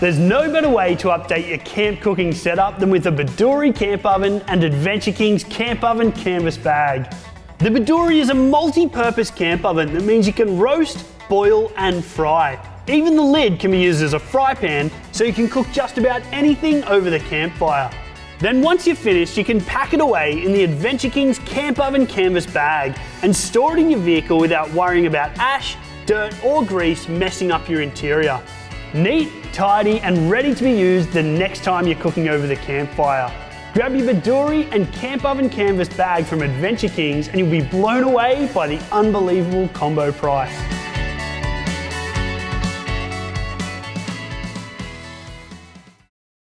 There's no better way to update your camp cooking setup than with a Bedourie camp oven and Adventure Kings camp oven canvas bag. The Bedourie is a multi-purpose camp oven that means you can roast, boil and fry. Even the lid can be used as a fry pan so you can cook just about anything over the campfire. Then once you're finished, you can pack it away in the Adventure Kings camp oven canvas bag and store it in your vehicle without worrying about ash, dirt or grease messing up your interior. Neat, tidy and ready to be used the next time you're cooking over the campfire. Grab your Bedourie and camp oven canvas bag from Adventure Kings and you'll be blown away by the unbelievable combo price.